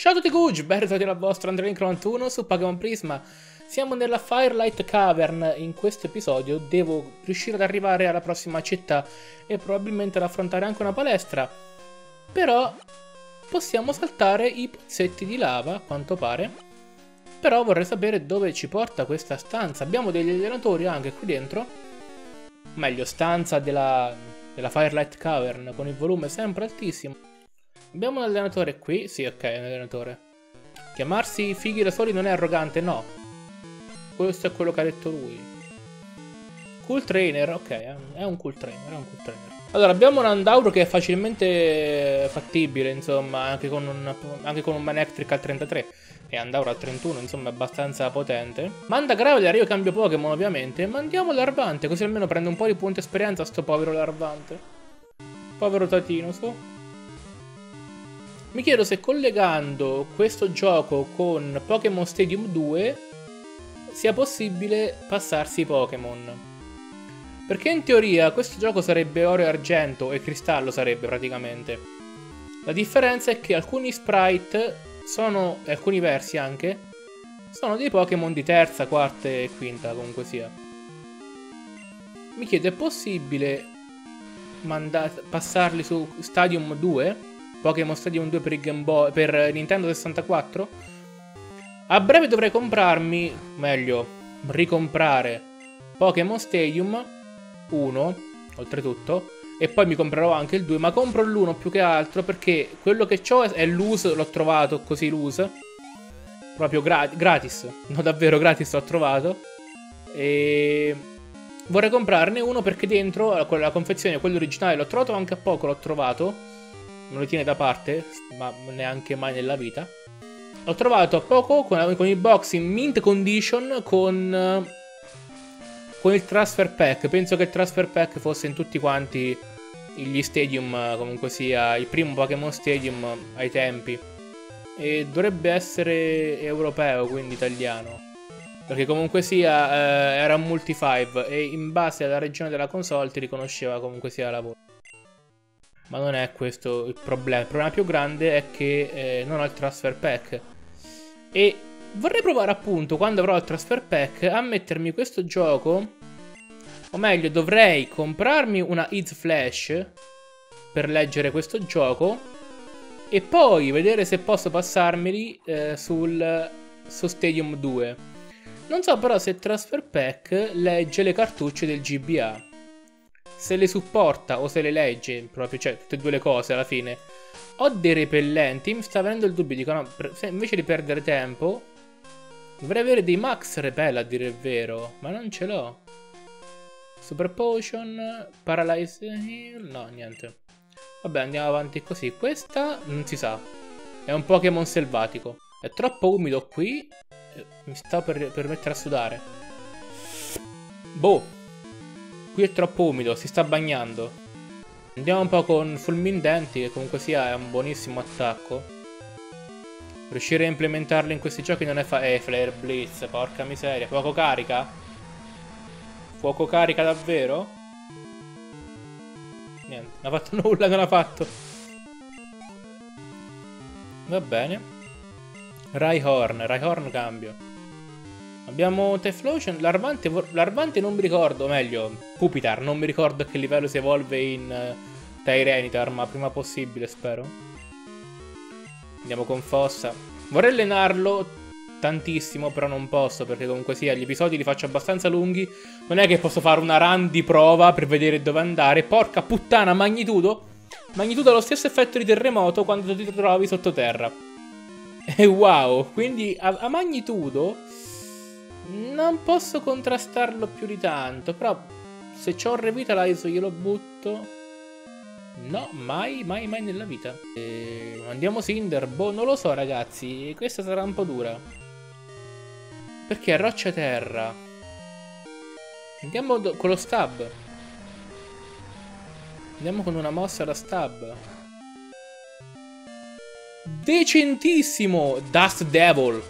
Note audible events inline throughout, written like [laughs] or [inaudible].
Ciao a tutti Gucci, ben ritrovati dal vostro Andrei 91 su Pokémon Prisma. Siamo nella Firelight Cavern, in questo episodio devo riuscire ad arrivare alla prossima città e probabilmente ad affrontare anche una palestra. Però possiamo saltare i pozzetti di lava, a quanto pare. Però vorrei sapere dove ci porta questa stanza. Abbiamo degli allenatori anche qui dentro. Meglio, stanza della, della Firelight Cavern con il volume sempre altissimo. Abbiamo un allenatore qui? Sì, ok, un allenatore. Chiamarsi fighi da soli non è arrogante, no. Questo è quello che ha detto lui. Cool trainer, ok, è un cool trainer, è un cool trainer. Allora, abbiamo un Andauro che è facilmente fattibile, insomma, anche con un, anche con un Manectric al 33 e Andauro al 31, insomma, è abbastanza potente. Manda Graveler, io cambio Pokémon, ovviamente. Mandiamo Larvante, così almeno prende un po' di punti esperienza sto povero Larvante. Povero Tatino, su. Mi chiedo se collegando questo gioco con Pokémon Stadium 2 sia possibile passarsi Pokémon. Perché in teoria questo gioco sarebbe oro e argento e cristallo sarebbe praticamente. La differenza è che alcuni sprite sono, e alcuni versi anche, sono dei Pokémon di terza, quarta e quinta comunque sia. Mi chiedo è possibile passarli su Stadium 2? Pokémon Stadium 2 per, Boy, per Nintendo 64. A breve dovrei comprarmi, meglio, ricomprare Pokémon Stadium 1, oltretutto, e poi mi comprerò anche il 2, ma compro l'1 più che altro perché quello che ho è l'us, l'ho trovato così l'us, proprio gra gratis, [laughs] no davvero gratis l'ho trovato, e vorrei comprarne uno perché dentro la confezione, quello originale l'ho trovato anche a poco, l'ho trovato, non li tiene da parte, ma neanche mai nella vita. Ho trovato a poco con, con il box in mint condition con, con il transfer pack. Penso che il transfer pack fosse in tutti quanti gli stadium, comunque sia il primo Pokémon Stadium ai tempi. E dovrebbe essere europeo, quindi italiano. Perché comunque sia eh, era un multi 5 e in base alla regione della console ti riconosceva comunque sia la voce. Ma non è questo il problema. Il problema più grande è che eh, non ho il transfer pack. E vorrei provare appunto, quando avrò il transfer pack, a mettermi questo gioco. O meglio, dovrei comprarmi una It's Flash per leggere questo gioco. E poi vedere se posso passarmeli eh, sul, su Stadium 2. Non so però se transfer pack legge le cartucce del GBA se le supporta o se le legge, proprio, cioè tutte e due le cose alla fine. Ho dei repellenti, mi sta venendo il dubbio, dico no, invece di perdere tempo, dovrei avere dei max repel a dire il vero, ma non ce l'ho. Super Potion, Paralyze Heal, no, niente. Vabbè, andiamo avanti così. Questa non si sa, è un Pokémon selvatico. È troppo umido qui, mi sta per, per mettere a sudare. Boh, Qui è troppo umido, si sta bagnando. Andiamo un po' con Fulmindenti, che comunque sia è un buonissimo attacco. Riuscire a implementarlo in questi giochi non è fa... Eh, Flare Blitz, porca miseria. Fuoco carica? Fuoco carica davvero? Niente, non ha fatto [laughs] nulla, non ha fatto. Va bene. Rhyhorn, Rhyhorn cambio. Abbiamo Teflotion, Larvante, Larvante non mi ricordo, meglio, Pupitar, non mi ricordo a che livello si evolve in uh, Tyranitar, ma prima possibile spero. Andiamo con Fossa. Vorrei allenarlo tantissimo, però non posso, perché comunque sia, gli episodi li faccio abbastanza lunghi. Non è che posso fare una run di prova per vedere dove andare. Porca puttana, magnitudo! Magnitudo ha lo stesso effetto di terremoto quando ti trovi sottoterra. [laughs] E wow, quindi a, a magnitudo non posso contrastarlo più di tanto, però se c'ho un revitalize glielo butto. No, mai, mai, mai nella vita. E andiamo Cinder. Boh, non lo so ragazzi, questa sarà un po' dura. Perché è roccia terra. Andiamo con lo stab. Andiamo con una mossa da stab. Decentissimo! Dust Devil!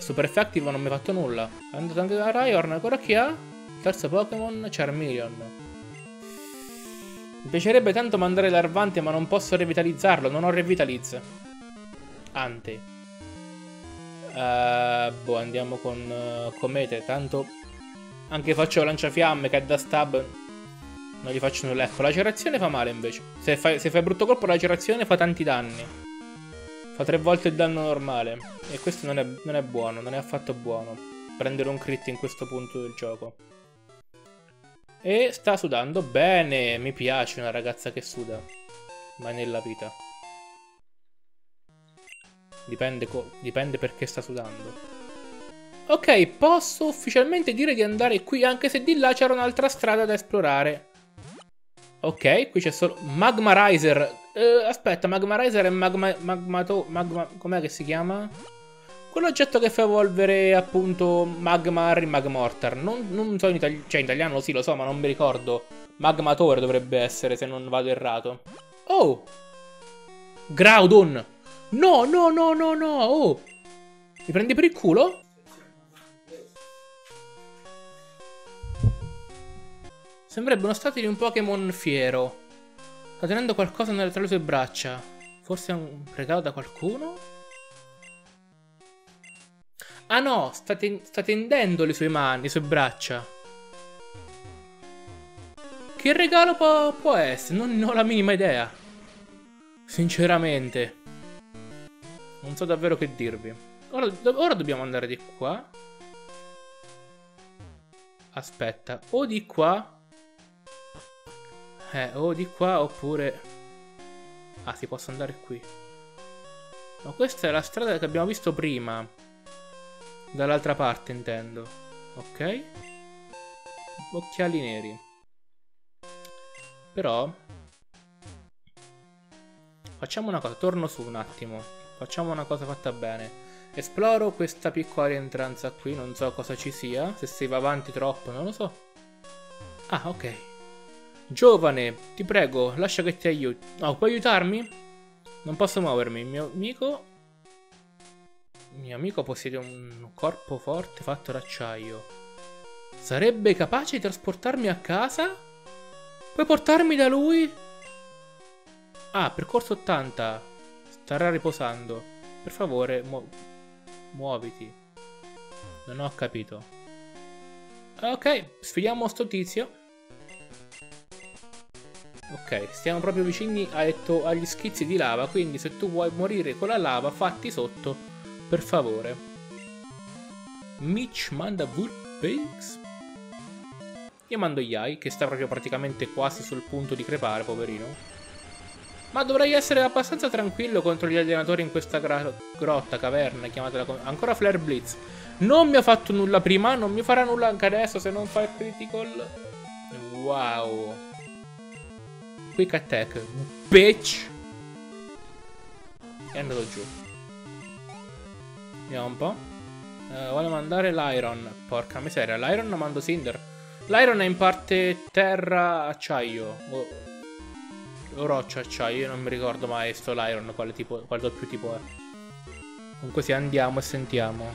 Super Effective non mi ha fatto nulla. È andato anche da Ryorn, ancora chi ha? Terzo Pokémon, Charmeleon. Mi piacerebbe tanto mandare l'arvante, ma non posso revitalizzarlo. Non ho revitalizz. Ante. Uh, boh, andiamo con uh, Comete. Tanto anche faccio lanciafiamme che è da stab. Non gli faccio nulla. Ecco, la lacerazione fa male invece. Se fai, se fai brutto colpo, la lacerazione fa tanti danni. Fa tre volte il danno normale. E questo non è, non è buono, non è affatto buono. Prendere un crit in questo punto del gioco. E sta sudando bene. Mi piace una ragazza che suda. Ma nella vita. Dipende, dipende perché sta sudando. Ok, posso ufficialmente dire di andare qui, anche se di là c'era un'altra strada da esplorare. Ok, qui c'è solo Magma Riser. Uh, aspetta, Magma Riser è Magma... Magmato... Magma... Com'è che si chiama? Quell'oggetto che fa evolvere appunto Magmar in Magmortar. Non, non so in italiano... Cioè in italiano sì lo so, ma non mi ricordo. Magmatore dovrebbe essere, se non vado errato. Oh! Groudon! No, no, no, no, no! Oh! Mi prendi per il culo? Sembrerebbe uno stato di un Pokémon fiero. Sta tenendo qualcosa tra le sue braccia. Forse è un regalo da qualcuno? Ah no, sta, ten sta tendendo le sue mani, le sue braccia. Che regalo può, può essere? Non, non ho la minima idea. Sinceramente. Non so davvero che dirvi. Ora, do ora dobbiamo andare di qua. Aspetta, o di qua eh, o di qua oppure... Ah, si posso andare qui. Ma questa è la strada che abbiamo visto prima. Dall'altra parte, intendo. Ok. Occhiali neri. Però... Facciamo una cosa, torno su un attimo. Facciamo una cosa fatta bene. Esploro questa piccola rientranza qui, non so cosa ci sia. Se si va avanti troppo, non lo so. Ah, ok. Giovane, ti prego, lascia che ti aiuti. No, puoi aiutarmi? Non posso muovermi. Mio amico... Mio amico possiede un corpo forte fatto d'acciaio. Sarebbe capace di trasportarmi a casa? Puoi portarmi da lui? Ah, percorso 80. Starà riposando. Per favore, mu muoviti. Non ho capito. Ok, sfidiamo sto tizio. Ok, stiamo proprio vicini detto, agli schizzi di lava, quindi se tu vuoi morire con la lava, fatti sotto, per favore. Mitch manda Vulpix? Io mando Yai, che sta proprio praticamente quasi sul punto di crepare, poverino. Ma dovrei essere abbastanza tranquillo contro gli allenatori in questa grotta, caverna, chiamatela come... Ancora Flare Blitz. Non mi ha fatto nulla prima, non mi farà nulla anche adesso se non fa il critical. Wow. Quick attack. Bitch. È andato giù. Vediamo un po'. Uh, vuole mandare l'Iron. Porca miseria. L'Iron non mando Cinder. L'Iron è in parte terra acciaio. O, o roccia acciaio. Io non mi ricordo mai sto l'Iron. Quale, tipo, quale doppio tipo è. Comunque sì, andiamo e sentiamo.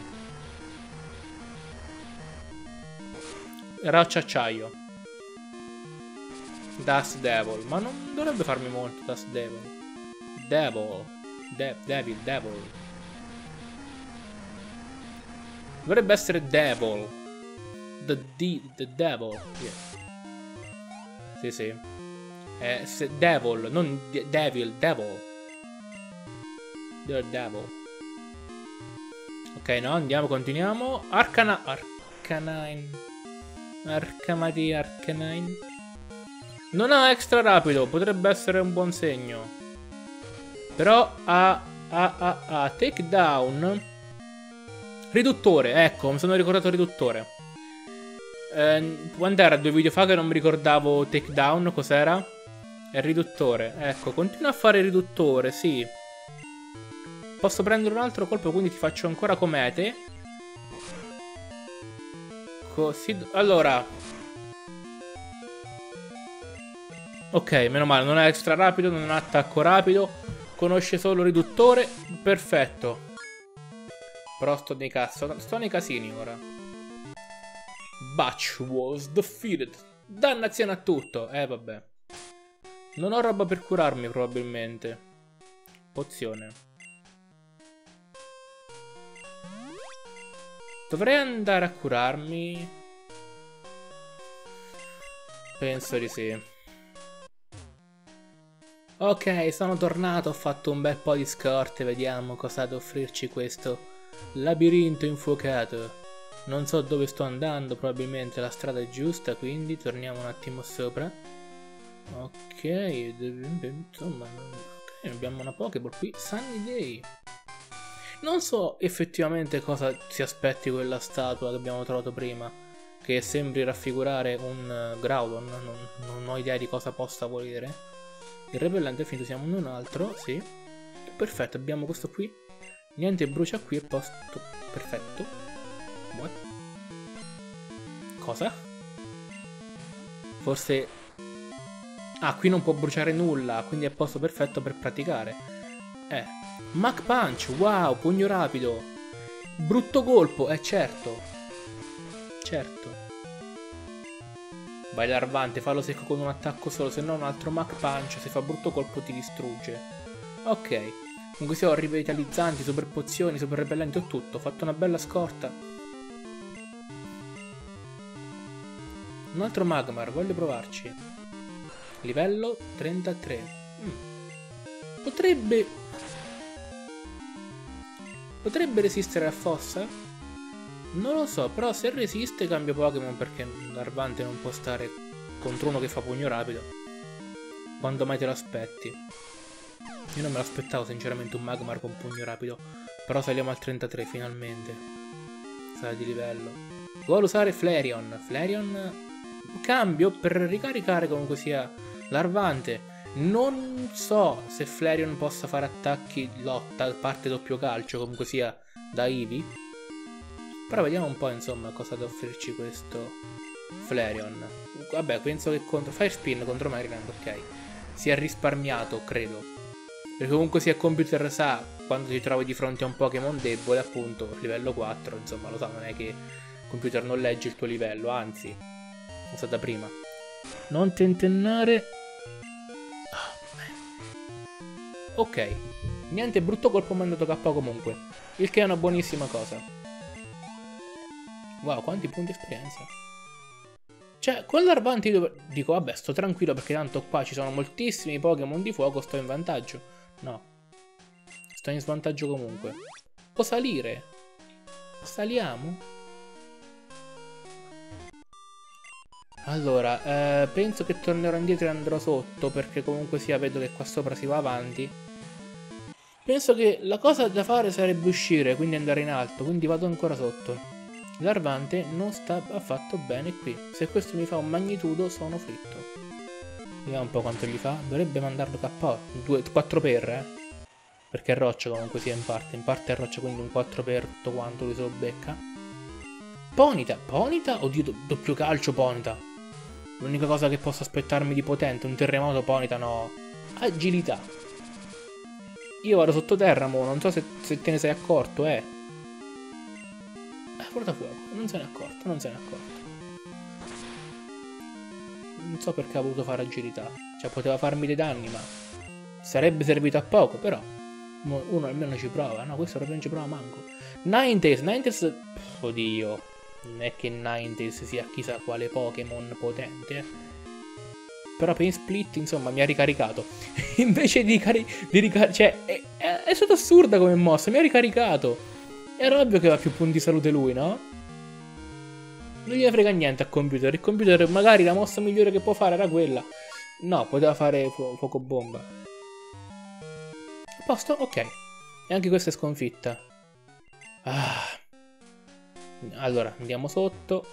Roccia acciaio. Dust Devil. Ma non dovrebbe farmi molto Dust Devil. Devil. De Devil, Devil. Dovrebbe essere Devil. The, D the Devil. Yeah. Sì, sì. Eh, devil, non Devil, Devil. The Devil. Ok, no, andiamo, continuiamo. Arcana... Arcanine. Arcamati Arcanine. Non ha extra rapido, potrebbe essere un buon segno. Però ha, ha, ha, ha takedown. Riduttore, ecco, mi sono ricordato riduttore. Eh, quando era due video fa che non mi ricordavo takedown, cos'era? È riduttore, ecco, continua a fare riduttore, sì. Posso prendere un altro colpo, quindi ti faccio ancora comete. Così, allora, Ok, meno male, non è extra rapido, non ha attacco rapido, conosce solo riduttore, perfetto. Però sto nei, cazzo, sto nei casini ora. Batch was defeated. Dannazione a tutto, eh vabbè. Non ho roba per curarmi probabilmente. Pozione. Dovrei andare a curarmi? Penso di sì. Ok, sono tornato, ho fatto un bel po' di scorte, vediamo cosa ha da offrirci questo labirinto infuocato. Non so dove sto andando, probabilmente la strada è giusta, quindi torniamo un attimo sopra. Ok, insomma, ok, abbiamo una Pokéball qui, Sunny Day. Non so effettivamente cosa si aspetti quella statua che abbiamo trovato prima, che sembri raffigurare un uh, Groudon, non, non ho idea di cosa possa volere. Il repellente è finito, siamo in un altro, sì. Perfetto, abbiamo questo qui. Niente brucia qui, è posto perfetto. What? Cosa? Forse... Ah, qui non può bruciare nulla, quindi è posto perfetto per praticare. Eh. Mac Punch, wow, pugno rapido. Brutto colpo, eh certo. Certo. Vai larvante, fallo secco con un attacco solo, se no un altro Mac Punch, se fa brutto colpo ti distrugge. Ok, comunque sia ho rivitalizzanti, super pozioni, super repellenti, ho tutto, ho fatto una bella scorta. Un altro Magmar, voglio provarci. Livello 33. Mm. Potrebbe... Potrebbe resistere a fossa? Non lo so, però se resiste cambio Pokémon perché Larvante non può stare contro uno che fa pugno rapido. Quando mai te lo aspetti? Io non me l'aspettavo sinceramente un Magmar con pugno rapido. Però saliamo al 33 finalmente. Sale di livello. Vuole usare Flareon. Flareon cambio per ricaricare comunque sia Larvante. Non so se Flareon possa fare attacchi lotta, parte doppio calcio, comunque sia da Eevee. Però vediamo un po' insomma cosa da offrirci questo Flareon. Vabbè, penso che contro Fire Spin contro Maryland, ok. Si è risparmiato, credo. Perché comunque sia computer sa quando ti trovi di fronte a un Pokémon debole, appunto, livello 4, insomma, lo sa, non è che il computer non legge il tuo livello, anzi, lo sa da prima. Non tentennare. Oh, ok. Niente brutto colpo mandato K comunque. Il che è una buonissima cosa. Wow, quanti punti esperienza. Cioè, con l'Arvanti dico, vabbè, sto tranquillo perché tanto qua ci sono moltissimi Pokémon di fuoco, sto in vantaggio. No. Sto in svantaggio comunque. Può salire? Saliamo? Allora, eh, penso che tornerò indietro e andrò sotto perché comunque sia vedo che qua sopra si va avanti. Penso che la cosa da fare sarebbe uscire, quindi andare in alto, quindi vado ancora sotto. Larvante non sta affatto bene qui. Se questo mi fa un magnitudo sono fritto. Vediamo un po' quanto gli fa. Dovrebbe mandarlo KO. 4 per, eh. Perché è roccia comunque sia in parte. In parte è roccia, quindi un 4 per tutto quanto lui se lo becca. Ponita. Ponita? Oddio, do doppio calcio Ponita. L'unica cosa che posso aspettarmi di potente. Un terremoto Ponita, no. Agilità. Io vado sottoterra, mo. Non so se, se te ne sei accorto, eh portafuoco. Non se n'è accorto, non se n'è accorto. Non so perché ha voluto fare agilità. Cioè, poteva farmi dei danni, ma... Sarebbe servito a poco, però. Uno almeno ci prova. No, questo proprio non ci prova manco. Ninetales, Ninetales... Oddio. Non è che Ninetales sia chissà quale Pokémon potente. Però Pain Split, insomma, mi ha ricaricato. [laughs] Invece di, cari di ricaricare... Cioè, è, è, è stata assurda come mossa, mi ha ricaricato. Era ovvio che aveva più punti di salute lui, no? Non gli frega niente al computer. Il computer magari la mossa migliore che può fare era quella. No, poteva fare fu fuoco bomba. A posto? Ok. E anche questa è sconfitta. Ah. Allora, andiamo sotto.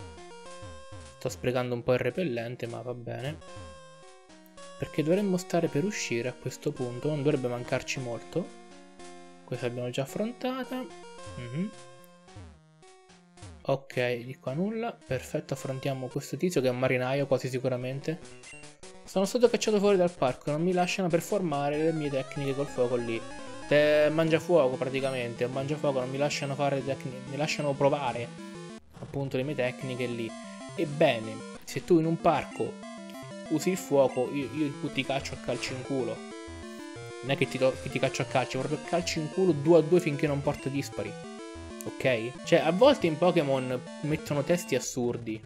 Sto sprecando un po' il repellente, ma va bene. Perché dovremmo stare per uscire a questo punto. Non dovrebbe mancarci molto. Questa l'abbiamo già affrontata. Mm -hmm. Ok, di qua nulla. Perfetto, affrontiamo questo tizio che è un marinaio quasi sicuramente. Sono stato cacciato fuori dal parco, non mi lasciano performare le mie tecniche col fuoco lì. Te mangia fuoco praticamente, mangia fuoco, non mi lasciano fare tecniche, mi lasciano provare appunto le mie tecniche lì. Ebbene, se tu in un parco usi il fuoco, io, io ti caccio a calcio in culo. Non è che ti, che ti caccio a calcio, proprio calcio in culo 2 a 2 finché non porta dispari. Ok? Cioè, a volte in Pokémon mettono testi assurdi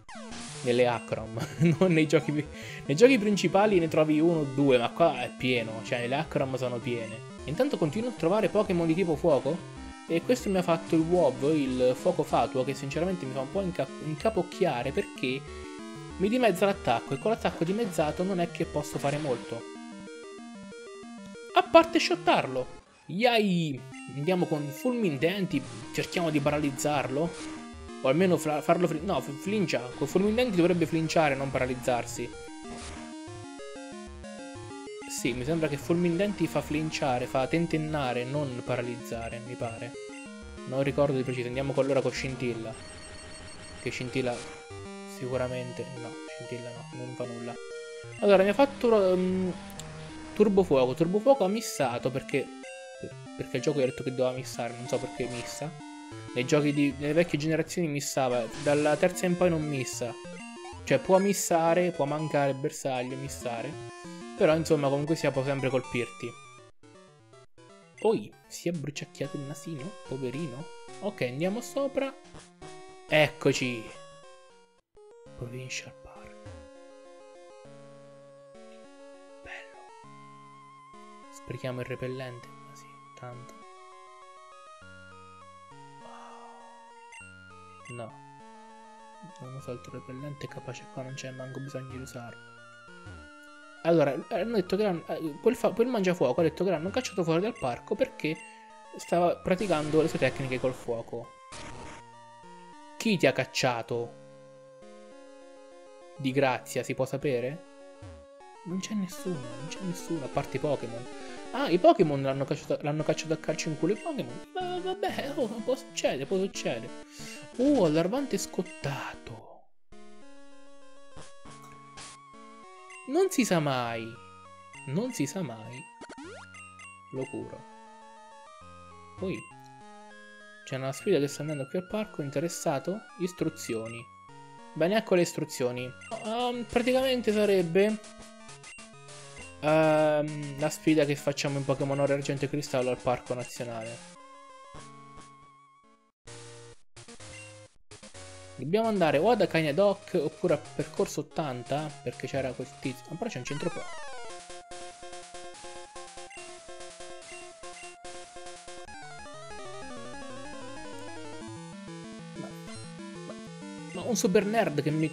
nelle Acrom, [laughs] non nei giochi, nei giochi principali ne trovi uno o due, ma qua è pieno, cioè le Acrom sono piene. Intanto continuo a trovare Pokémon di tipo fuoco e questo mi ha fatto il WoW, il fuoco fatuo, che sinceramente mi fa un po' inca incapocchiare perché mi dimezza l'attacco e con l'attacco dimezzato non è che posso fare molto. A parte shottarlo. Yai! Andiamo con fulminanti, cerchiamo di paralizzarlo. O almeno farlo... No, flincia. Con fulminanti dovrebbe flinciare, non paralizzarsi. Sì, mi sembra che fulminanti fa flinciare, fa tentennare, non paralizzare, mi pare. Non ricordo di preciso, andiamo con allora con scintilla. Che scintilla sicuramente... No, scintilla no, non fa nulla. Allora, mi ha fatto... Um, turbofuoco. Turbofuoco ha missato perché perché il gioco ha detto che doveva missare, non so perché missa. Nei giochi di, delle vecchie generazioni missava, dalla terza in poi non missa. Cioè può missare, può mancare bersaglio, missare. Però insomma comunque sia può sempre colpirti. Poi si è bruciacchiato il nasino, poverino. Ok, andiamo sopra. Eccoci. Provincial Sprechiamo il repellente tanto. No. Non uso altro repellente, capace qua non c'è manco bisogno di usarlo. Allora, hanno detto che eh, quel, quel mangiafuoco ha detto che l'hanno cacciato fuori dal parco perché stava praticando le sue tecniche col fuoco. Chi ti ha cacciato? Di grazia, si può sapere? Non c'è nessuno, non c'è nessuno, a parte i Pokémon. Ah, i Pokémon l'hanno cacciato, cacciato, a calcio in culo i Pokémon. Vabbè, oh, può succedere, può succedere. Oh, allarvante scottato. Non si sa mai. Non si sa mai. Lo curo. Poi c'è una sfida che sta andando qui al parco. Interessato? Istruzioni. Bene, ecco le istruzioni. Um, praticamente sarebbe Uh, la sfida che facciamo in Pokémon Oro Argento e Cristallo al Parco Nazionale. Dobbiamo andare o ad Akanya Dock oppure a percorso 80 perché c'era quel tizio. Ma però c'è un centro ma un super nerd che mi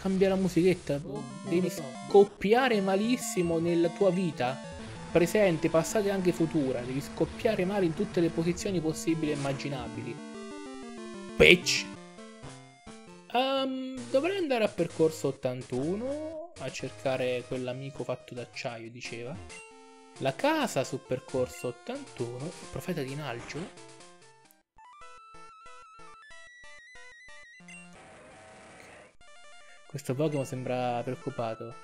cambia la musichetta. Devi scoppiare malissimo nella tua vita. Presente, passata e anche futura. Devi scoppiare male in tutte le posizioni possibili e immaginabili. Bitch! Um, dovrei andare a percorso 81 a cercare quell'amico fatto d'acciaio, diceva. La casa su percorso 81, il profeta di Nalgio. Questo Pokémon sembra preoccupato.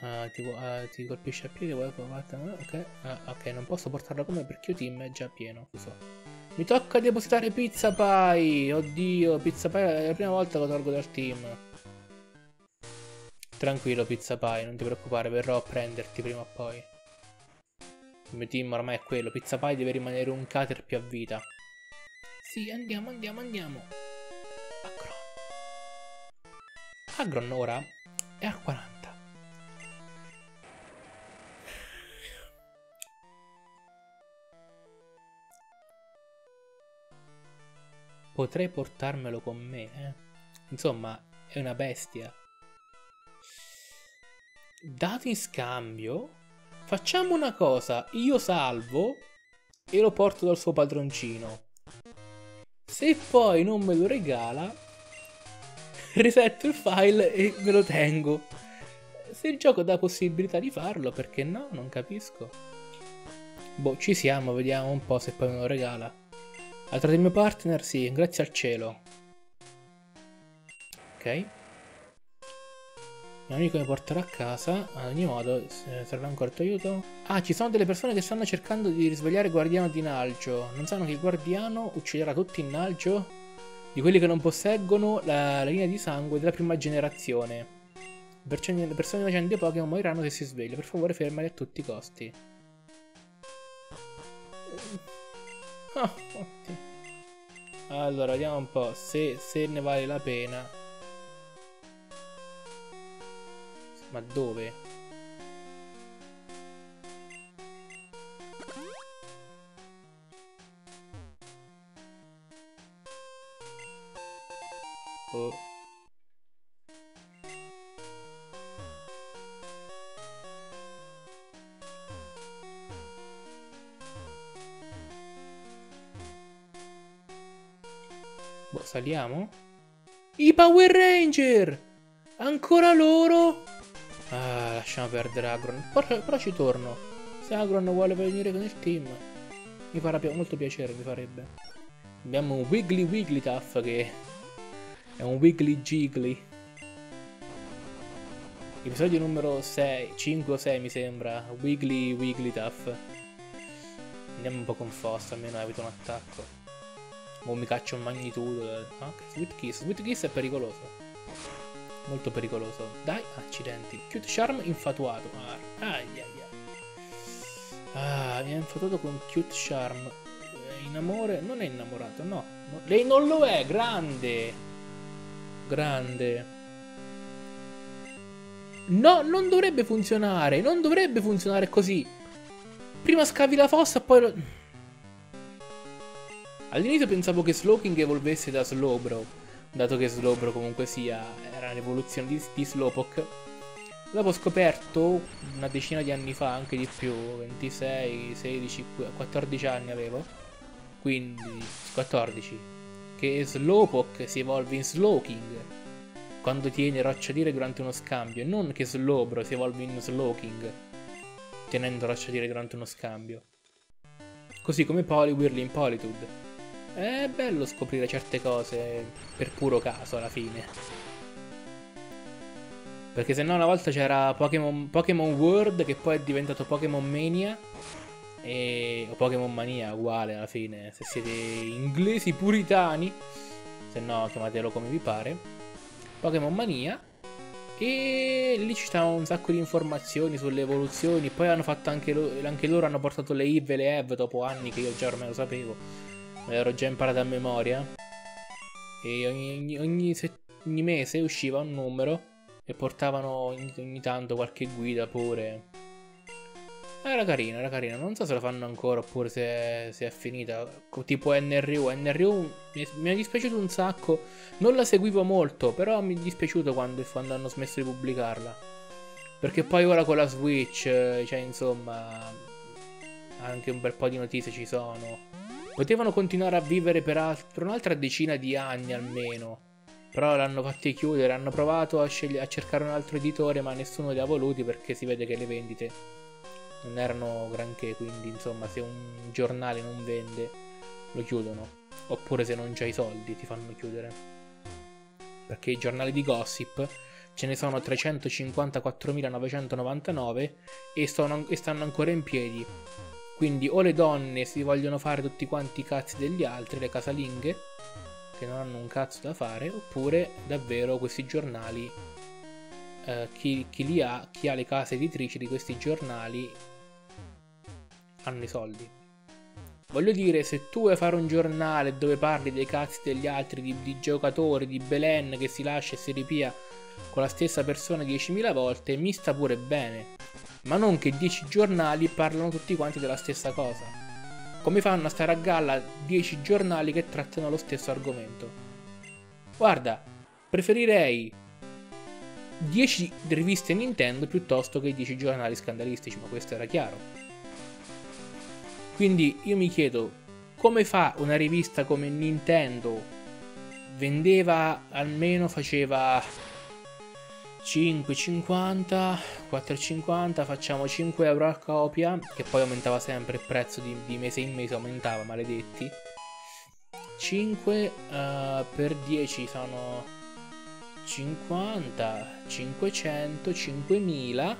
Uh, ti, uh, ti, colpisce a piedi, vuoi ok. Uh, ok, non posso portarlo con me perché il team è già pieno. So. Mi tocca depositare Pizza Pie. Oddio, Pizza Pie è la prima volta che lo tolgo dal team. Tranquillo, Pizza Pie, non ti preoccupare, verrò a prenderti prima o poi. Il mio team ormai è quello. Pizza Pie deve rimanere un cater più a vita. Sì, andiamo, andiamo, andiamo. Agron ora è a 40. Potrei portarmelo con me, eh? Insomma, è una bestia. Dato in scambio, facciamo una cosa. Io salvo e lo porto dal suo padroncino. Se poi non me lo regala, [laughs] resetto il file e me lo tengo. Se il gioco dà possibilità di farlo, perché no? Non capisco. Boh, ci siamo, vediamo un po' se poi me lo regala. Trovato il mio partner? Sì, grazie al cielo. Ok. Un amico mi porterà a casa. Ad ogni modo, serve ancora il tuo aiuto. Ah, ci sono delle persone che stanno cercando di risvegliare il guardiano di Nalgio. Non sanno che il guardiano ucciderà tutti in Nalgio? Di quelli che non posseggono la, la linea di sangue della prima generazione. Le persone innocenti Pokémon moriranno se si sveglia. Per favore fermali a tutti i costi. Oh, ottimo. Allora, vediamo un po' se, se ne vale la pena. Ma dove? Oh. Boh, saliamo? I Power Ranger! Ancora loro? Ah, lasciamo perdere Agron. Però, però ci torno. Se Agron vuole venire con il team, mi farà molto piacere, mi farebbe. Abbiamo Wiggly Wigglytuff che è un Wiggly Jiggly. Episodio numero 6, 5 o 6 mi sembra. Wiggly Wigglytuff. Andiamo un po' con Foss, almeno evito un attacco. O mi caccio un magnitudo. Ah, Sweet Kiss. Sweet Kiss è pericoloso. Molto pericoloso. Dai, accidenti. Cute Charm infatuato. Ah, ai, ai, Ah, mi ha infatuato con Cute Charm. Eh, in amore? Non è innamorato, no. Lei non lo è, grande. Grande. No, non dovrebbe funzionare. Non dovrebbe funzionare così. Prima scavi la fossa, poi lo... All'inizio pensavo che Slowking evolvesse da Slowbro, dato che Slowbro comunque sia era un'evoluzione di, di Slowpoke. Ho scoperto, una decina di anni fa, anche di più, 26, 16, 14 anni avevo, quindi 14, che Slowpoke si evolve in Slowking quando tiene roccia dire durante uno scambio, non che Slowbro si evolve in Slowking tenendo roccia dire durante uno scambio. Così come Poliwhirl in Politude. È bello scoprire certe cose per puro caso alla fine. Perché se no una volta c'era Pokémon World che poi è diventato Pokémon Mania. E, o Pokémon Mania, uguale alla fine. Se siete inglesi puritani. Se no chiamatelo come vi pare. Pokémon Mania. E lì ci stavano un sacco di informazioni sulle evoluzioni. Poi hanno fatto anche, lo, anche loro, hanno portato le IV e le EV dopo anni che io già ormai lo sapevo me l'ero già imparata a memoria. E ogni, ogni, ogni, mese usciva un numero e portavano ogni, ogni tanto qualche guida pure. Era carina, era carina. Non so se la fanno ancora oppure se, se è finita. Tipo NRU. NRU mi, mi, è dispiaciuto un sacco. Non la seguivo molto, però mi è dispiaciuto quando, quando hanno smesso di pubblicarla. Perché poi ora con la Switch, cioè insomma, anche un bel po' di notizie ci sono. Potevano continuare a vivere per, per un'altra decina di anni almeno. Però l'hanno fatti chiudere, hanno provato a, a, cercare un altro editore, ma nessuno li ha voluti perché si vede che le vendite non erano granché. Quindi, insomma, se un giornale non vende, lo chiudono. Oppure se non c'hai i soldi, ti fanno chiudere. Perché i giornali di gossip ce ne sono 354.999 e, e stanno ancora in piedi. Quindi o le donne si vogliono fare tutti quanti i cazzi degli altri, le casalinghe, che non hanno un cazzo da fare, oppure davvero questi giornali, eh, chi, chi li ha, chi ha le case editrici di questi giornali, hanno i soldi. Voglio dire, se tu vuoi fare un giornale dove parli dei cazzi degli altri, di, di giocatori, di Belen che si lascia e si ripia con la stessa persona 10.000 volte, mi sta pure bene ma non che 10 giornali parlano tutti quanti della stessa cosa. Come fanno a stare a galla 10 giornali che trattano lo stesso argomento? Guarda, preferirei 10 riviste Nintendo piuttosto che 10 giornali scandalistici, ma questo era chiaro. Quindi io mi chiedo, come fa una rivista come Nintendo? Vendeva almeno faceva 5,50 4,50 facciamo 5 euro a copia che poi aumentava sempre il prezzo di, di mese in mese aumentava maledetti. 5 uh, per 10 sono 50 500 5000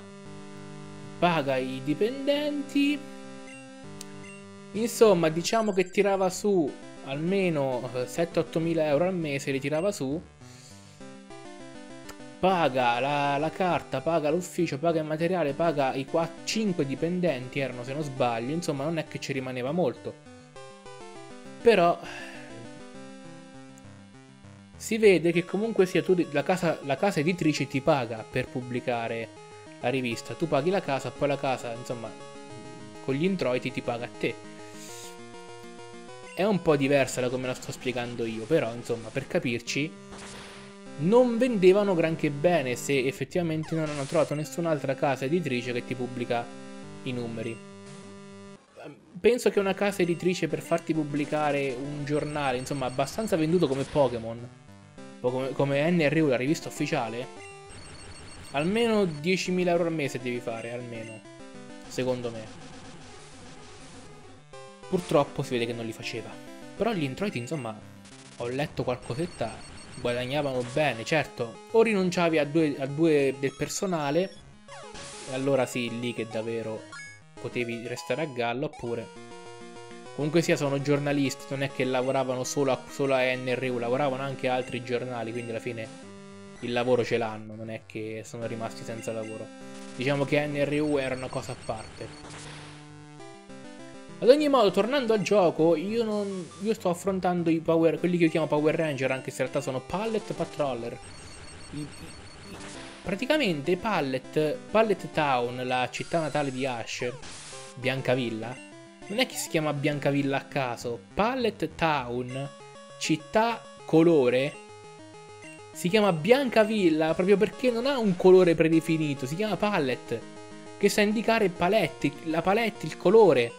paga i dipendenti insomma diciamo che tirava su almeno 7-8 mila euro al mese li tirava su paga la, la carta, paga l'ufficio, paga il materiale, paga i 4, 5 dipendenti, erano se non sbaglio, insomma non è che ci rimaneva molto. Però si vede che comunque sia tu, la, casa, la casa editrice ti paga per pubblicare la rivista, tu paghi la casa, poi la casa, insomma, con gli introiti ti paga a te. È un po' diversa da come la sto spiegando io, però insomma, per capirci, non vendevano granché bene se effettivamente non hanno trovato nessun'altra casa editrice che ti pubblica i numeri. Penso che una casa editrice per farti pubblicare un giornale, insomma, abbastanza venduto come Pokémon, come, come NRU, la rivista ufficiale, almeno 10.000 euro al mese devi fare, almeno, secondo me. Purtroppo si vede che non li faceva. Però gli introiti, insomma, ho letto qualcosetta, guadagnavano bene, certo. O rinunciavi a due, a due del personale, e allora sì, lì che davvero potevi restare a galla, oppure Comunque sia, sono giornalisti, non è che lavoravano solo a, solo a NRU, lavoravano anche a altri giornali, quindi alla fine il lavoro ce l'hanno, non è che sono rimasti senza lavoro. Diciamo che NRU era una cosa a parte. Ad ogni modo, tornando al gioco, io, non, io sto affrontando power, quelli che io chiamo Power Ranger, anche se in realtà sono Pallet Patroller. I, praticamente Pallet, Pallet Town, la città natale di Ash, Biancavilla, non è che si chiama Biancavilla a caso. Pallet Town, città colore, si chiama Biancavilla proprio perché non ha un colore predefinito, si chiama pallet, che sa indicare paletti, la palette, il colore.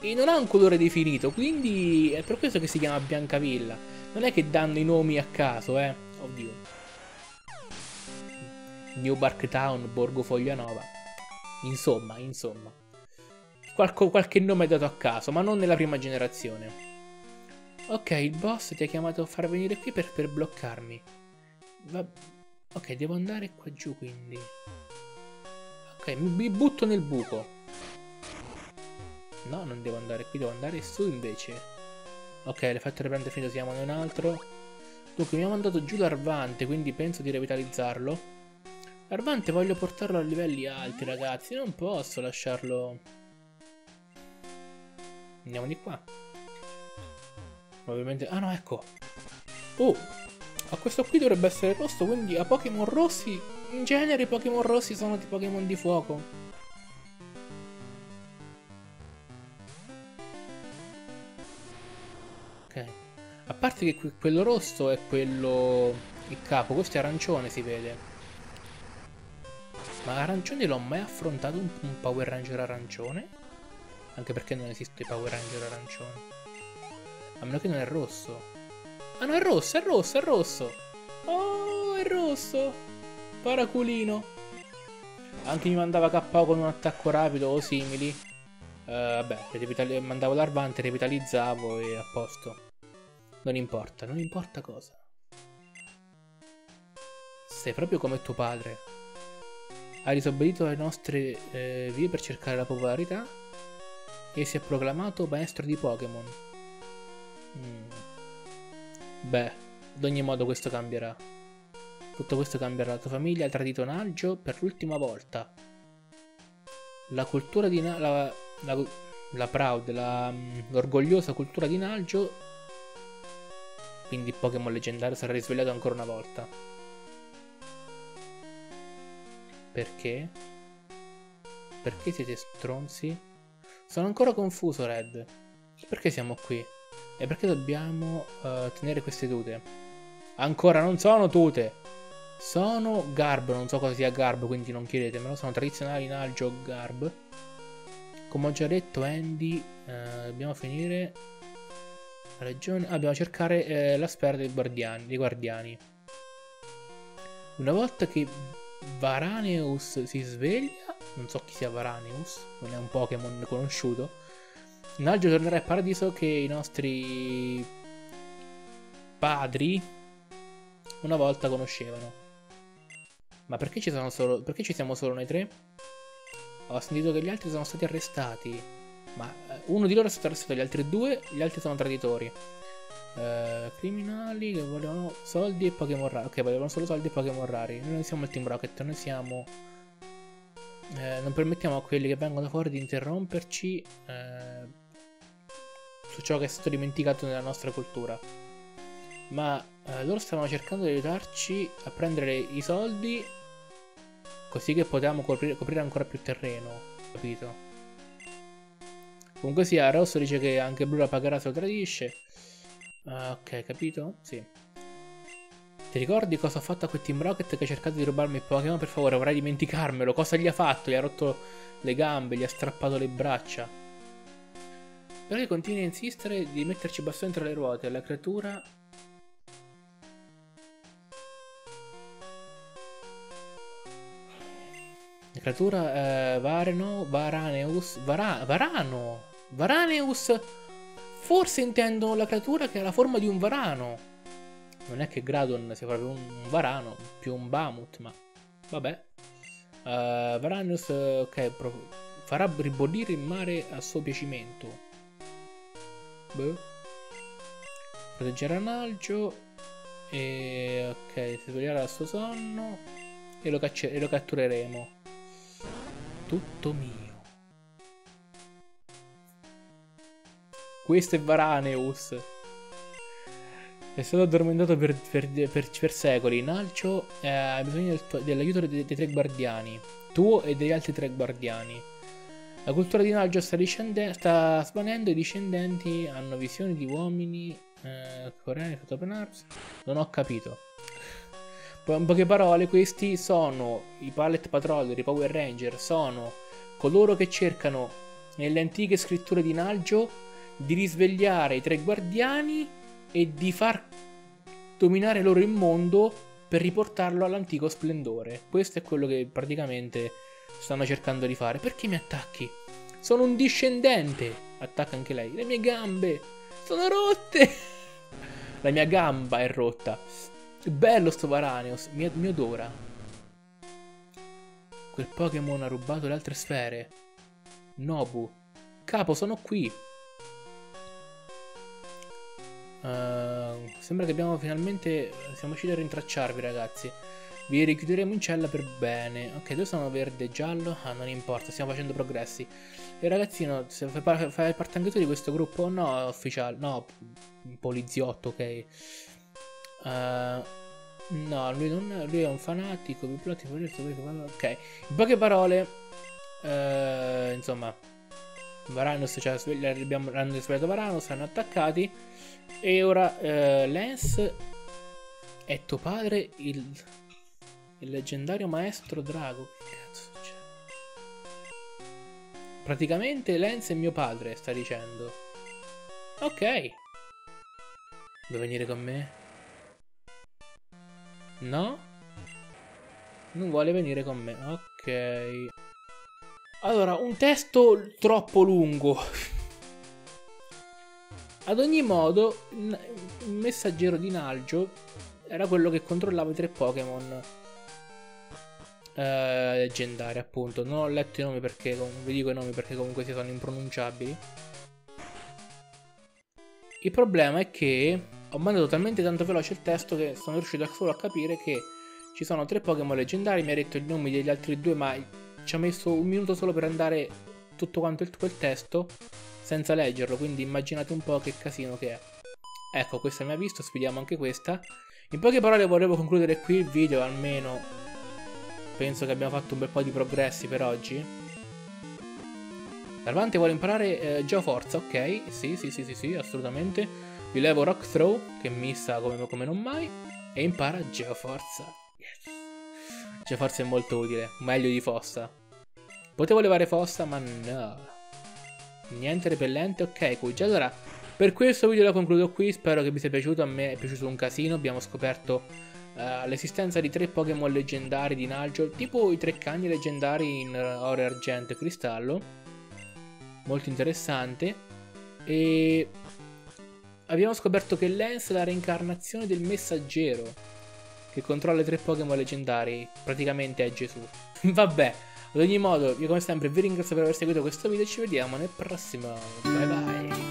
E non ha un colore definito, quindi è per questo che si chiama Biancavilla. Non è che danno i nomi a caso, eh. Oddio. New Bark Town, Borgo Foglianova. Insomma, insomma. Qualco, qualche nome dato a caso, ma non nella prima generazione. Ok, il boss ti ha chiamato a far venire qui per, per bloccarmi. Va... Ok, devo andare qua giù quindi. Ok, mi butto nel buco. No, non devo andare qui, devo andare su invece. Ok, l'effetto riprende finito, siamo in un altro. Dunque, mi ha mandato giù l'arvante, quindi penso di revitalizzarlo. L'arvante voglio portarlo a livelli alti, ragazzi. Non posso lasciarlo... Andiamo di qua. Ovviamente... Ah no, ecco. Oh! A questo qui dovrebbe essere rosso, quindi a Pokémon rossi... In genere i Pokémon rossi sono di Pokémon di fuoco. Parte che quello rosso è quello... Il capo, questo è arancione si vede. Ma arancione l'ho mai affrontato un, un Power Ranger arancione? Anche perché non esiste Power Ranger arancione. A meno che non è rosso. Ah no, è rosso, è rosso, è rosso. Oh, è rosso. Paraculino. Anche mi mandava KO con un attacco rapido o simili. Uh, vabbè, mandavo l'arvante, revitalizzavo e a posto. Non importa, non importa cosa. Sei proprio come tuo padre. Hai disobbedito alle nostre eh, vie per cercare la popolarità e si è proclamato maestro di Pokémon. Mm. Beh, ad ogni modo questo cambierà. Tutto questo cambierà. La tua famiglia ha tradito Nalgio per l'ultima volta. La cultura di Nalgio... La, la, la, proud, mm, l'orgogliosa cultura di Nalgio. Quindi Pokémon leggendario sarà risvegliato ancora una volta. Perché? Perché siete stronzi? Sono ancora confuso, Red. Perché siamo qui? E perché dobbiamo uh, tenere queste tute? Ancora non sono tute! Sono garb, non so cosa sia garb, quindi non chiedetemelo. Sono tradizionali in algio garb. Come ho già detto, Andy, uh, dobbiamo finire la regione. Ah, dobbiamo cercare eh, la sfera dei guardiani, dei guardiani. Una volta che Varaneus si sveglia, non so chi sia Varaneus, non è un Pokémon conosciuto. In algio tornerà al paradiso che i nostri padri una volta conoscevano. Ma perché ci, solo, perché ci siamo solo noi tre? Ho sentito che gli altri sono stati arrestati. Ma eh, uno di loro è stato arrestato, gli altri due, gli altri sono traditori. Uh, criminali che volevano soldi e Pokémon rari. Ok, volevano solo soldi e Pokémon rari. Noi non siamo il Team Rocket, noi siamo... Eh, non permettiamo a quelli che vengono fuori di interromperci eh, su ciò che è stato dimenticato nella nostra cultura. Ma eh, loro stavano cercando di aiutarci a prendere i soldi così che potevamo coprire, coprire ancora più terreno, capito? Comunque sia, Rosso dice che anche Blu la pagherà se lo tradisce. Uh, ok, capito? Sì. Ti ricordi cosa ho fatto a quel Team Rocket che ha cercato di rubarmi il Pokémon? Per favore, vorrei dimenticarmelo. Cosa gli ha fatto? Gli ha rotto le gambe, gli ha strappato le braccia. Perché continui a insistere di metterci bastoni tra le ruote? La creatura... La creatura eh, Vareno, Varaneus, Vara, Varano, Varaneus, forse intendo la creatura che ha la forma di un varano. Non è che Gradon sia proprio un varano, più un Bamut, ma vabbè. Uh, Varanus, ok, farà ribollire il mare a suo piacimento. Beh. Proteggerà Analgio. E ok, si toglierà dal suo sonno. E lo, e lo cattureremo. Tutto mio. Questo è Varaneus. È stato addormentato per, per, per, per secoli. Nalcio eh, ha bisogno del dell'aiuto dei, dei, tre guardiani. Tuo e degli altri tre guardiani. La cultura di Nalcio sta, sta svanendo i discendenti hanno visioni di uomini eh, coreani. Non ho capito. In poche parole, questi sono i Palette Patroller, i Power Ranger, sono coloro che cercano nelle antiche scritture di Nalgio di risvegliare i tre guardiani e di far dominare loro il mondo per riportarlo all'antico splendore. Questo è quello che praticamente stanno cercando di fare. Perché mi attacchi? Sono un discendente. Attacca anche lei. Le mie gambe sono rotte. [laughs] La mia gamba è rotta. Bello sto Varaneos. Mi, mi odora. Quel Pokémon ha rubato le altre sfere. Nobu. Capo, sono qui. Uh, sembra che abbiamo finalmente. Siamo riusciti a rintracciarvi, ragazzi. Vi richiuderemo in cella per bene. Ok, dove sono verde e giallo? Ah, non importa, stiamo facendo progressi. E ragazzino, se fai parte anche tu di questo gruppo? No, ufficiale. No, poliziotto, ok. Uh, no, lui, non, lui è un fanatico. Ok, in poche parole. Uh, insomma, Varanus, cioè abbiamo, hanno svegliato Varanus, hanno attaccati. E ora eh, Lance è tuo padre, il, il leggendario maestro Drago. Che cazzo c'è? Praticamente Lance è mio padre, sta dicendo. Ok. Vuoi venire con me? No? Non vuole venire con me. Ok. Allora, un testo troppo lungo. [laughs] Ad ogni modo, il messaggero di Nalgio era quello che controllava i tre Pokémon eh, leggendari, appunto. Non ho letto i nomi perché, vi dico i nomi perché comunque si sono impronunciabili. Il problema è che ho mandato talmente tanto veloce il testo che sono riuscito solo a capire che ci sono tre Pokémon leggendari, mi ha detto i nomi degli altri due, ma ci ha messo un minuto solo per andare tutto quanto il, quel testo senza leggerlo, quindi immaginate un po' che casino che è. Ecco, questa mi ha visto, sfidiamo anche questa. In poche parole volevo concludere qui il video, almeno penso che abbiamo fatto un bel po' di progressi per oggi. Darvante vuole imparare eh, Geoforza, ok, sì, sì, sì, sì, sì, assolutamente. Vi levo Rock Throw, che missa come, come non mai, e impara Geoforza. Yes. Geoforza è molto utile, meglio di Fossa. Potevo levare Fossa, ma no. Niente repellente, ok, Kuji. Allora, per questo video lo concludo qui, spero che vi sia piaciuto, a me è piaciuto un casino, abbiamo scoperto uh, l'esistenza di tre Pokémon leggendari di Nalgio, tipo i tre cani leggendari in oro, argento e cristallo, molto interessante, e abbiamo scoperto che Lance è la reincarnazione del messaggero, che controlla i tre Pokémon leggendari, praticamente è Gesù. [laughs] Vabbè. Ad ogni modo, io come sempre vi ringrazio per aver seguito questo video e ci vediamo nel prossimo. Bye bye.